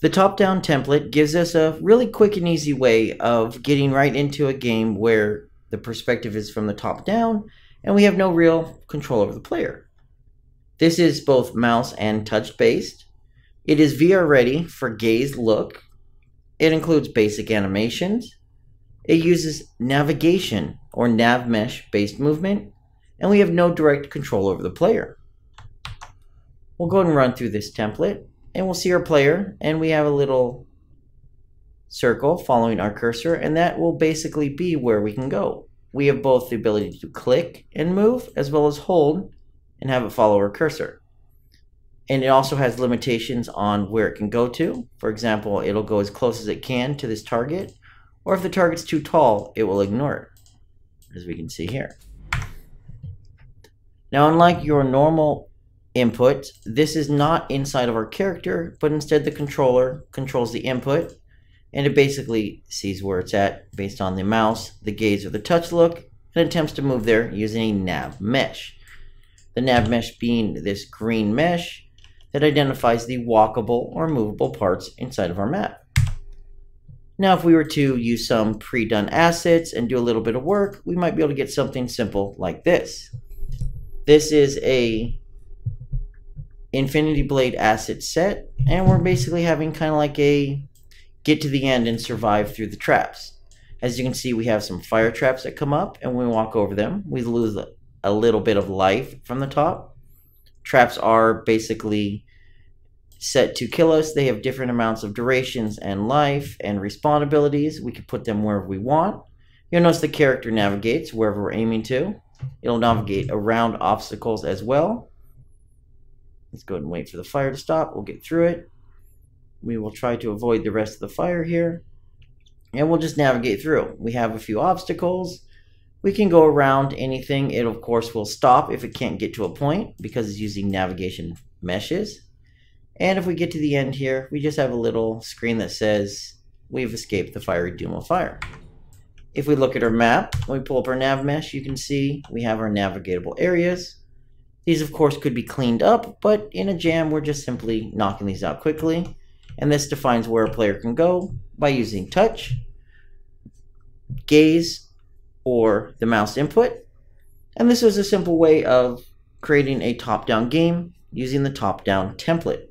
The top-down template gives us a really quick and easy way of getting right into a game where the perspective is from the top down and we have no real control over the player. This is both mouse and touch based. It is VR ready for gaze look. It includes basic animations. It uses navigation or nav mesh based movement and we have no direct control over the player. We'll go ahead and run through this template and we'll see our player and we have a little circle following our cursor and that will basically be where we can go. We have both the ability to click and move as well as hold and have it follow our cursor. And it also has limitations on where it can go to. For example, it'll go as close as it can to this target or if the target's too tall, it will ignore it as we can see here. Now unlike your normal input. This is not inside of our character, but instead the controller controls the input and it basically sees where it's at based on the mouse, the gaze, or the touch look and attempts to move there using a nav mesh. The nav mesh being this green mesh that identifies the walkable or movable parts inside of our map. Now, if we were to use some pre-done assets and do a little bit of work, we might be able to get something simple like this. This is a Infinity Blade asset set, and we're basically having kind of like a get to the end and survive through the traps. As you can see, we have some fire traps that come up, and when we walk over them, we lose a little bit of life from the top. Traps are basically set to kill us. They have different amounts of durations and life and respawn abilities. We can put them wherever we want. You'll notice the character navigates wherever we're aiming to. It'll navigate around obstacles as well. Let's go ahead and wait for the fire to stop. We'll get through it. We will try to avoid the rest of the fire here. And we'll just navigate through. We have a few obstacles. We can go around anything. It, of course, will stop if it can't get to a point because it's using navigation meshes. And if we get to the end here, we just have a little screen that says we've escaped the fiery doom of fire. If we look at our map, when we pull up our nav mesh, you can see we have our navigatable areas. These, of course, could be cleaned up, but in a jam, we're just simply knocking these out quickly. And this defines where a player can go by using touch, gaze, or the mouse input. And this is a simple way of creating a top-down game using the top-down template.